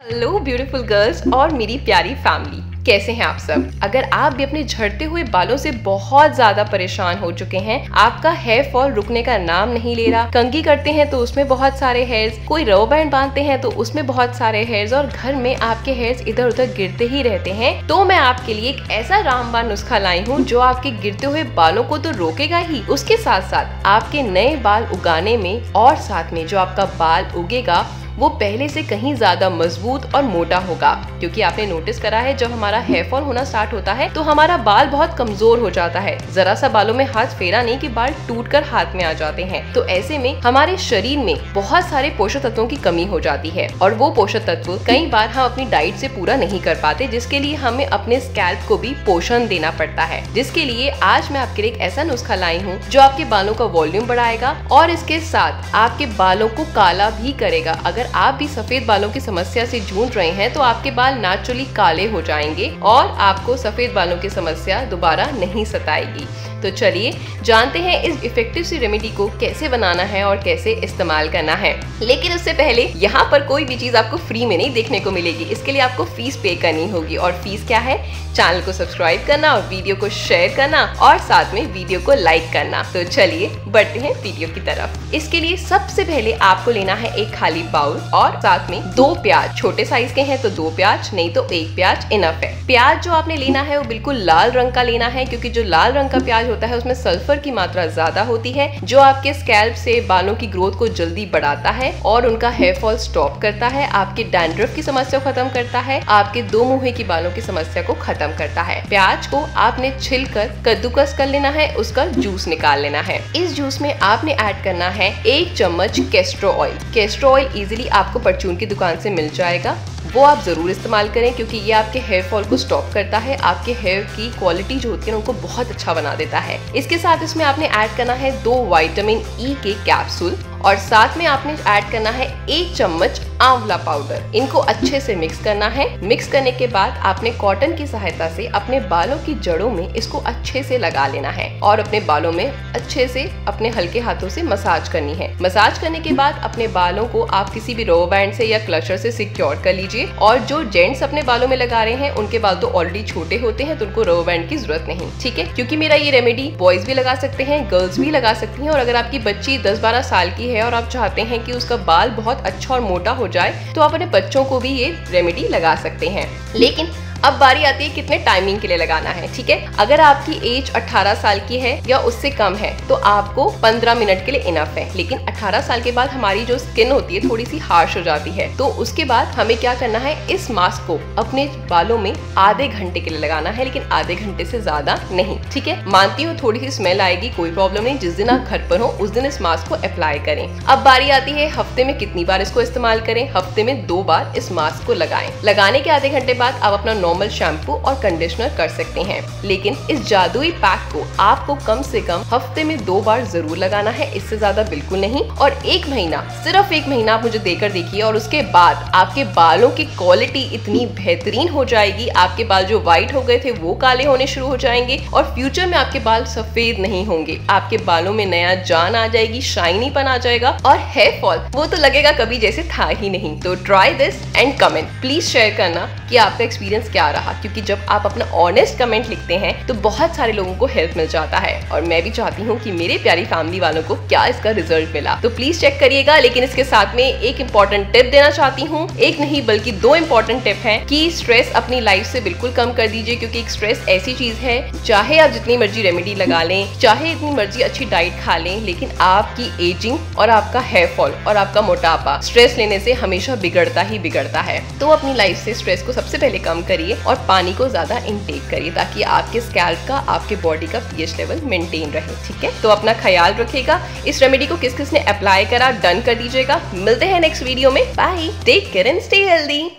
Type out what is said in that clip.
Hello beautiful girls और मेरी प्यारी फैमिली कैसे हैं आप सब? अगर आप भी अपने झड़ते हुए बालों से बहुत ज़्यादा परेशान हो चुके हैं, आपका हेयर फॉल रुकने का नाम नहीं ले रहा. कंगी करते हैं तो उसमें बहुत सारे हेयर्स कोई रो बैंड बांधते हैं तो उसमें बहुत सारे हेयर्स और घर में आपके हेयर्स इधर उधर गिरते ही रहते हैं. तो मैं आपके लिए एक ऐसा रामबान नुस्खा लाई हूँ जो आपके गिरते हुए बालों को तो रोकेगा ही. उसके साथ साथ आपके नए बाल उगाने में और साथ में जो आपका बाल उगेगा वो पहले से कहीं ज़्यादा मज़बूत और मोटा होगा। क्योंकि आपने नोटिस करा है, जब हमारा हेयर फॉल होना स्टार्ट होता है तो हमारा बाल बहुत कमज़ोर हो जाता है। जरा सा बालों में हाथ फेरा नहीं कि बाल टूट कर हाथ में आ जाते हैं। तो ऐसे में हमारे शरीर में बहुत सारे पोषक तत्वों की कमी हो जाती है। और वो पोषक तत्व कई बार हम अपनी डाइट से पूरा नहीं कर पाते, जिसके लिए हमें अपने स्कैल्प को भी पोषण देना पड़ता है। जिसके लिए आज मैं आपके लिए एक ऐसा नुस्खा लाई हूँ, जो आपके बालों का वॉल्यूम बढ़ाएगा और इसके साथ आपके बालों को काला भी करेगा। अगर आप भी सफ़ेद बालों की समस्या से जूझ रहे हैं तो आपके बाल नेचुरली काले हो जाएँगे और आपको सफ़ेद बालों की समस्या दोबारा नहीं सताएगी। तो चलिए जानते हैं इस इफ़ेक्टिव सी रेमेडी को कैसे बनाना है और कैसे इस्तेमाल करना है। लेकिन उससे पहले यहाँ पर कोई भी चीज़ आपको फ्री में नहीं देखने को मिलेगी। इसके लिए आपको फ़ीस पे करनी होगी और फ़ीस क्या है? चैनल को सब्सक्राइब करना और वीडियो को शेयर करना और साथ में वीडियो को लाइक करना। तो चलिए बढ़ते हैं वीडियो की तरफ़। इसके लिए सबसे पहले आपको लेना है एक खाली बाउल और साथ में दो प्याज। छोटे साइज़ के हैं तो दो प्याज, नहीं तो एक प्याज। इनफ है। प्याज जो आपने लेना है वो बिल्कुल लाल रंग का लेना है क्योंकि जो लाल रंग का प्याज होता है, उसमें सल्फ़र की मात्रा ज़्यादा होती है, जो आपके स्कैल्प से बालों की ग्रोथ को जल्दी बढ़ाता है और उनका हेयर फॉल स्टॉप करता है, आपके डैंड्रफ की समस्या को खत्म करता है, आपके दो मुहे की बालों की समस्या को खत्म करता है। प्याज को आपने छिल कर कद्दूकस कर लेना है, उसका जूस निकाल लेना है। इस जूस में आपने ऐड करना है एक चम्मच castor oil castor oil easily आपको परचून की दुकान से मिल जाएगा। वो आप ज़रूर इस्तेमाल करें, क्योंकि ये आपके हेयर फॉल को स्टॉप करता है। आपके हेयर की क्वालिटी जो होती है उनको बहुत अच्छा बना देता है। इसके साथ इसमें आपने ऐड करना है दो वाइटामिन ई e के कैप्सूल और साथ में आपने ऐड करना है एक चम्मच आंवला पाउडर इनको अच्छे से मिक्स करना है। मिक्स करने के बाद आपने कॉटन की सहायता से अपने बालों की जड़ों में इसको अच्छे से लगा लेना है और अपने बालों में अच्छे से अपने हल्के हाथों से मसाज करनी है। मसाज करने के बाद अपने बालों को आप किसी भी रो बैंड से या क्लचर से सिक्योर कर लीजिए और जो जेंट्स अपने बालों में लगा रहे हैं, उनके बाल तो ऑलरेडी छोटे होते हैं तो उनको रो बैंड की ज़रूरत नहीं। ठीक है? क्योंकि मेरा ये रेमेडी बॉयज़ भी लगा सकते हैं गर्ल्स भी लगा सकती है और अगर आपकी बच्ची दस बारह साल की है और आप चाहते हैं कि उसका बाल बहुत अच्छा और मोटा हो जाए तो आप अपने बच्चों को भी ये रेमेडी लगा सकते हैं। लेकिन अब बारी आती है कितने टाइमिंग के लिए लगाना है, ठीक है? अगर आपकी एज 18 साल की है या उससे कम है तो आपको 15 मिनट के लिए इनफ है। लेकिन 18 साल के बाद हमारी जो स्किन होती है, थोड़ी सी हार्श हो जाती है। तो उसके बाद हमें क्या करना है, इस मास्क को अपने बालों में आधे घंटे के लिए लगाना है, लेकिन आधे घंटे से ज़्यादा नहीं, ठीक है? मानती हूँ थोड़ी सी स्मेल आएगी, कोई प्रॉब्लम नहीं। जिस दिन आप घर पर हो, उस दिन इस मास्क को अप्लाई करें। अब बारी आती है हफ़्ते में कितनी बार इसको इस्तेमाल करें? हफ़्ते में दो बार इस मास्क को लगाए। लगाने के आधे घंटे बाद आप अपना नॉर्मल शैम्पू और कंडीशनर कर सकते हैं। लेकिन इस जादुई पैक को आपको कम से कम हफ़्ते में दो बार ज़रूर लगाना है, इससे ज़्यादा बिल्कुल नहीं। और एक महीना, सिर्फ़ एक महीना आप मुझे देकर देखिए और उसके बाद आपके बालों की क्वालिटी इतनी बेहतरीन हो जाएगी, आपके बाल जो व्हाइट हो गए थे वो काले होने शुरू हो जाएँगे और फ्यूचर में आपके बाल सफ़ेद नहीं होंगे। आपके बालों में नया जान आ जाएगी शाइनी पन आ जाएगा और हेयर फॉल वो तो लगेगा कभी जैसे था ही नहीं। तो try this and comment please share करना कि आपका एक्सपीरियंस क्या रहा, क्योंकि जब आप अपना ऑनेस्ट कमेंट लिखते हैं तो बहुत सारे लोगों को हेल्प मिल जाता है। और मैं भी चाहती हूँ कि मेरे प्यारी फैमिली वालों को क्या इसका रिज़ल्ट मिला। तो प्लीज़ चेक करिएगा, लेकिन इसके साथ में एक इंपॉर्टेंट टिप देना चाहती हूँ। एक नहीं, बल्कि दो इम्पोर्टेंट टिप है कि स्ट्रेस अपनी लाइफ से बिल्कुल कम कर दीजिए, क्योंकि एक स्ट्रेस ऐसी चीज़ है, चाहे आप जितनी मर्ज़ी रेमेडी लगा लें, चाहे इतनी मर्ज़ी अच्छी डाइट खा लें, लेकिन आपकी एजिंग और आपका हेयर फॉल और आपका मोटापा स्ट्रेस लेने से हमेशा बिगड़ता ही बिगड़ता है। तो अपनी लाइफ से स्ट्रेस को सबसे पहले कम करिए और पानी को ज़्यादा इनटेक करिए ताकि आपके स्कैल्प का, आपके बॉडी का पीएच लेवल मेंटेन रहे, ठीक है? तो अपना ख्याल रखिएगा। इस रेमेडी को किस किस ने अप्लाई करा डन कर दीजिएगा। मिलते हैं नेक्स्ट वीडियो में। Bye take care and stay healthy